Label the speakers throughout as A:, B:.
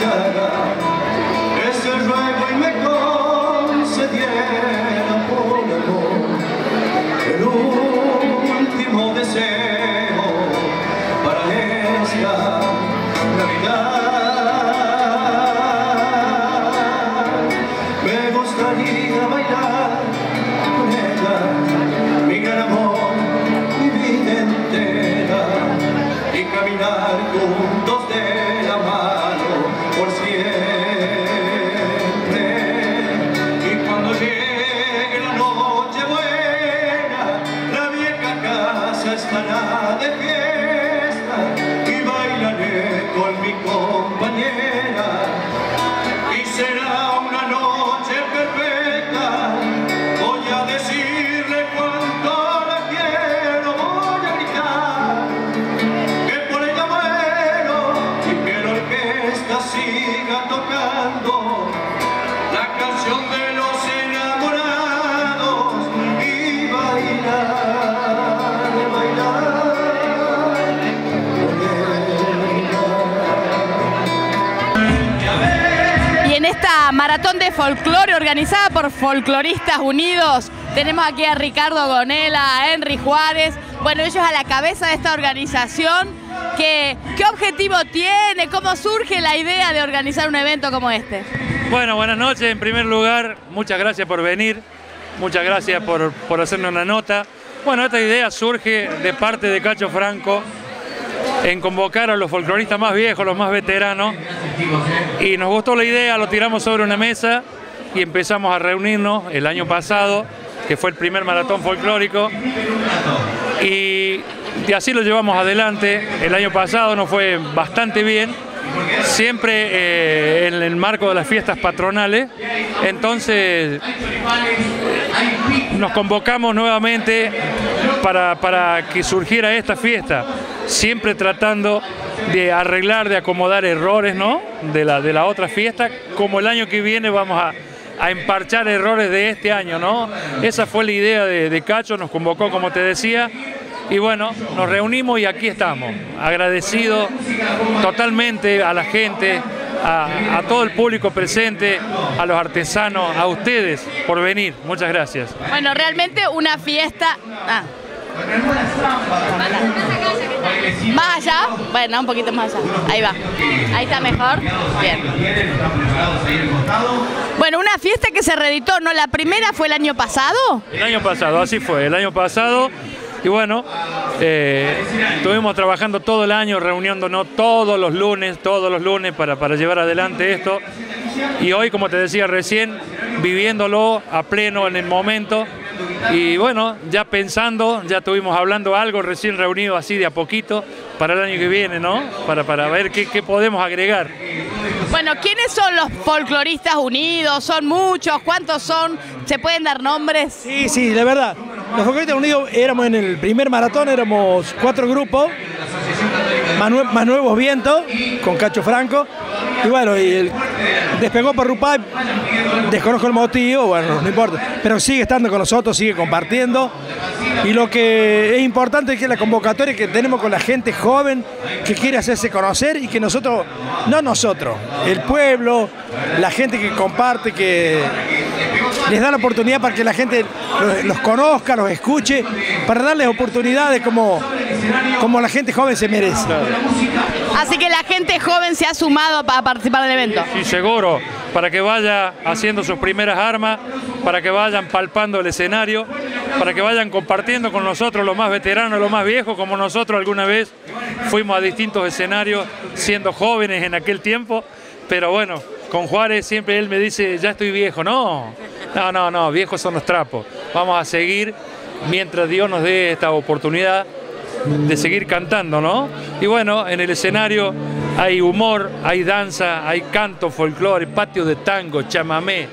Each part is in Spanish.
A: Jug por
B: maratón de folclore organizada por Folcloristas Unidos, tenemos aquí a Ricardo Gonela, a Henry Juárez, bueno, ellos a la cabeza de esta organización. ¿Qué, ¿Qué objetivo tiene? ¿Cómo surge la idea de organizar un evento como este?
C: Bueno, buenas noches. En primer lugar, muchas gracias por venir. Muchas gracias por, por hacernos una nota. Bueno, esta idea surge de parte de Cacho Franco en convocar a los folcloristas más viejos, los más veteranos. Y nos gustó la idea, lo tiramos sobre una mesa y empezamos a reunirnos el año pasado, que fue el primer maratón folclórico. Y, así lo llevamos adelante. El año pasado nos fue bastante bien, siempre eh, en el marco de las fiestas patronales. Entonces nos convocamos nuevamente para, para que surgiera esta fiesta, siempre tratando de arreglar, de acomodar errores ¿no? de, la, de la otra fiesta, como el año que viene vamos a, a emparchar errores de este año, ¿no? Esa fue la idea de, de Cacho, nos convocó, como te decía, y bueno, nos reunimos y aquí estamos, agradecidos totalmente a la gente, a, a todo el público presente, a los artesanos, a ustedes por venir. Muchas gracias.
B: Bueno, realmente una fiesta... ah. ¿Más allá? Bueno, un poquito más allá. Ahí va. Ahí está mejor. Bien. Bueno, una fiesta que se reeditó, ¿no? La primera fue el año pasado.
C: El año pasado, así fue, el año pasado. Y bueno, eh, estuvimos trabajando todo el año, reuniéndonos todos los lunes, todos los lunes para, para llevar adelante esto. Y hoy, como te decía recién, viviéndolo a pleno en el momento. Y bueno, ya pensando, ya estuvimos hablando algo recién reunido así de a poquito para el año que viene, ¿no? Para, para ver qué, qué podemos agregar.
B: Bueno, ¿quiénes son los folcloristas unidos? ¿Son muchos? ¿Cuántos son? ¿Se pueden dar nombres?
D: Sí, sí, de verdad. Los Folcloristas Unidos éramos en el primer maratón, éramos cuatro grupos, más, nue- más nuevos vientos, con Cacho Franco. Y bueno, y despegó por Rupay, desconozco el motivo, bueno, no importa. Pero sigue estando con nosotros, sigue compartiendo. Y lo que es importante es que la convocatoria que tenemos con la gente joven que quiere hacerse conocer y que nosotros, no nosotros, el pueblo, la gente que comparte, que les da la oportunidad para que la gente los, los conozca, los escuche, para darles oportunidades como, como la gente joven se merece.
B: Así que la gente joven se ha sumado para participar del evento.
C: Sí, seguro, para que vaya haciendo sus primeras armas, para que vayan palpando el escenario, para que vayan compartiendo con nosotros los más veteranos, los más viejos, como nosotros alguna vez fuimos a distintos escenarios siendo jóvenes en aquel tiempo, pero bueno, con Juárez siempre él me dice, ya estoy viejo, no, no, no, no, viejos son los trapos, vamos a seguir mientras Dios nos dé esta oportunidad de seguir cantando, ¿no? Y bueno, en el escenario hay humor, hay danza, hay canto, folclore, patio de tango, chamamé.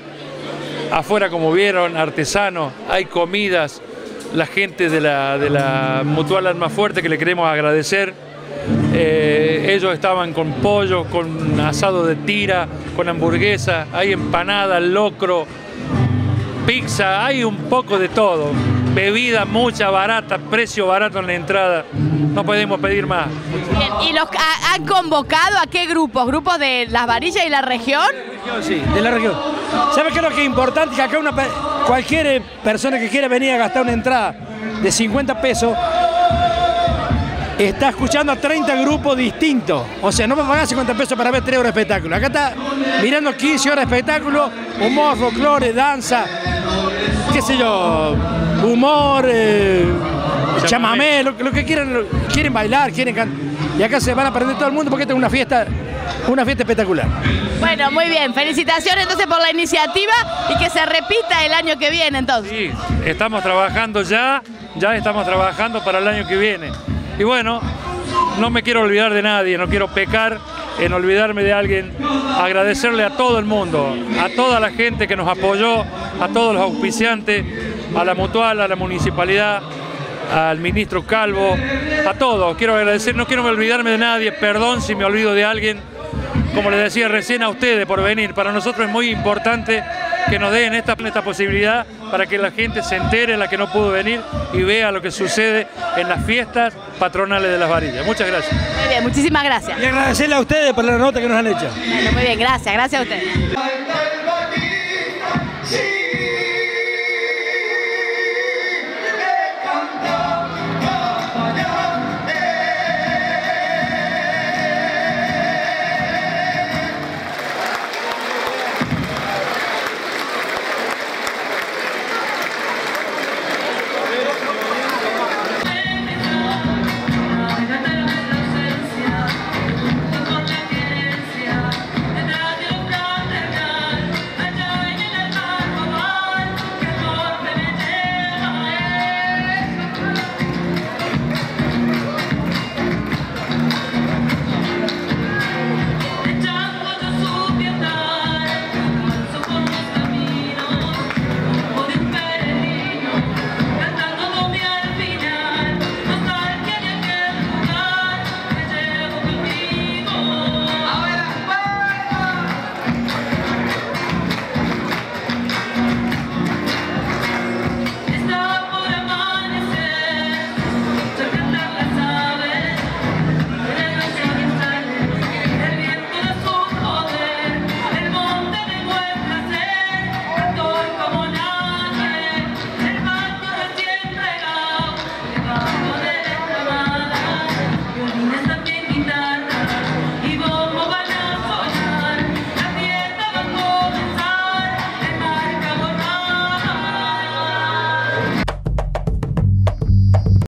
C: Afuera, como vieron, artesanos, hay comidas, la gente de la, de la Mutual Alma Fuerte que le queremos agradecer. Eh, ellos estaban con pollo, con asado de tira, con hamburguesa, hay empanada, locro, pizza, hay un poco de todo. Bebida mucha, barata, precio barato en la entrada. No podemos pedir más.
B: Bien, ¿y los ha- han convocado a qué grupos? ¿Grupos de las varillas y la región?
D: Sí, de la región. ¿Sabes qué es lo que es importante? Que acá una, cualquier eh, persona que quiera venir a gastar una entrada de 50 pesos está escuchando a 30 grupos distintos. O sea, no va a pagar 50 pesos para ver 3 horas de espectáculo. Acá está mirando 15 horas de espectáculo, humor, folclore, danza, qué sé yo, humor, eh, chamamé, lo, lo que quieran, lo- quieren bailar, quieren cantar. Y acá se van a aprender todo el mundo porque esta es una fiesta, una fiesta espectacular.
B: Bueno, muy bien. Felicitaciones entonces por la iniciativa y que se repita el año que viene entonces.
C: Sí, estamos trabajando ya, ya estamos trabajando para el año que viene. Y bueno, no me quiero olvidar de nadie, no quiero pecar en olvidarme de alguien. Agradecerle a todo el mundo, a toda la gente que nos apoyó, a todos los auspiciantes, a la mutual, a la municipalidad, al ministro Calvo, a todos. Quiero agradecer, no quiero olvidarme de nadie, perdón si me olvido de alguien. Como les decía recién a ustedes por venir, para nosotros es muy importante que nos den esta, esta posibilidad para que la gente se entere, la que no pudo venir, y vea lo que sucede en las fiestas patronales de las varillas. Muchas gracias.
B: Muy bien, muchísimas gracias.
D: Y agradecerle a ustedes por la nota que nos han hecho.
B: Bueno, muy bien, gracias, gracias a ustedes.